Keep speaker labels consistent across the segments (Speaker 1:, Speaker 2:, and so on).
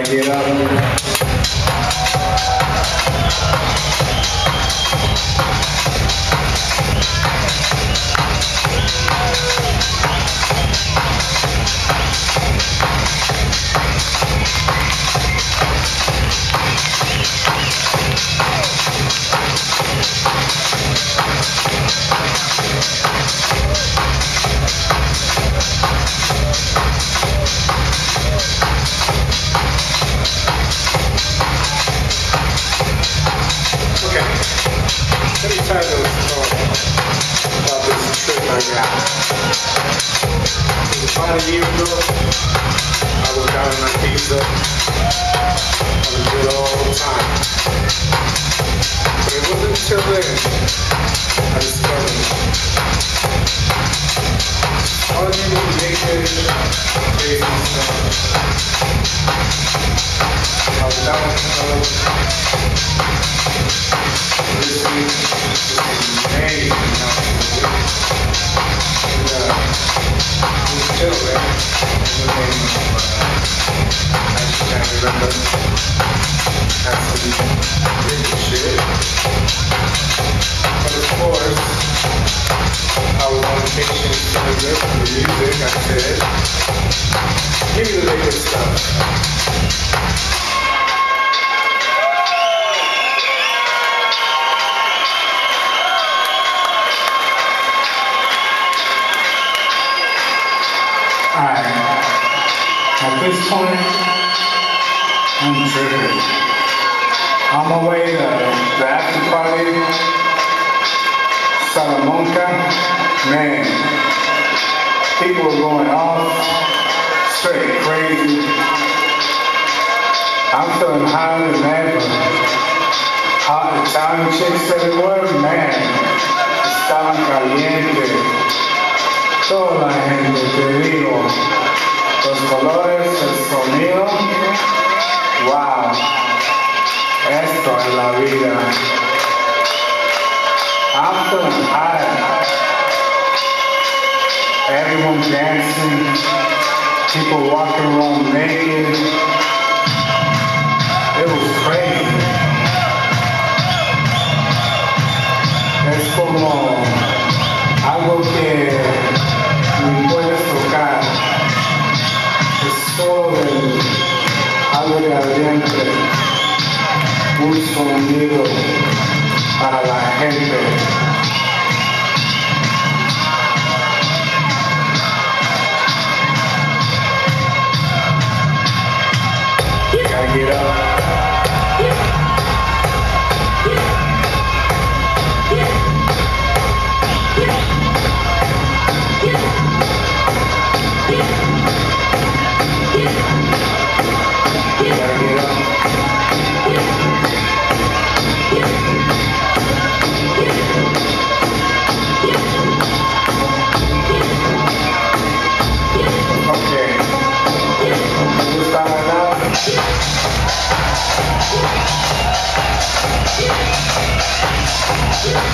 Speaker 1: दिखाई दे रहा है। Story about this I got. Was about a year ago. I was down in. Having a good old time. But it wasn't until then I discovered all the new naked crazy stuff. I was down in the give me the latest stuff.
Speaker 2: Point, I'm tripping. On my way to the after party, Salamanca, man, people were going off, straight crazy. I'm feeling high as ever. Hot Italian chicks everywhere, man, estaban calientes. Toda la gente, te digo, los colores, el sonido, wow, esto es la vida. Feeling high. Everyone dancing, people walking around naked. It was crazy. Es como algo que Es solo del- algo de adentro. Un sonido para la gente. Amém.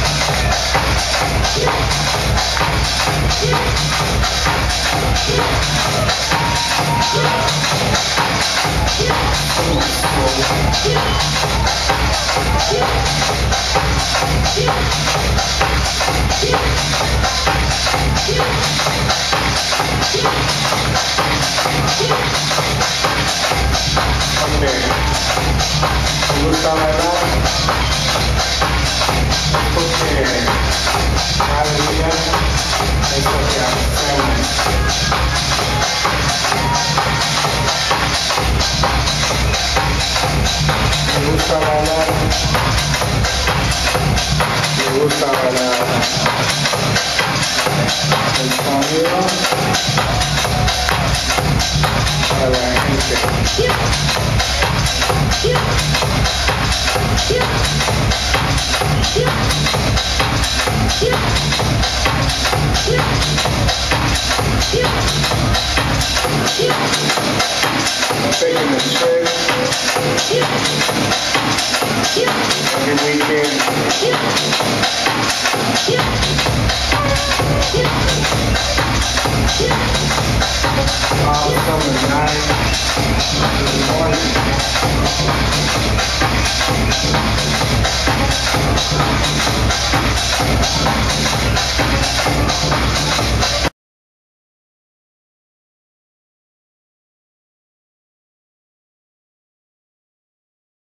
Speaker 2: Vamos estar mais lá. Cada día es lo que hacemos. ¿Te gusta bailar? ¿Te gusta bailar? El sonido para la gente. shaking the. Every weekend. All summer night. Morning.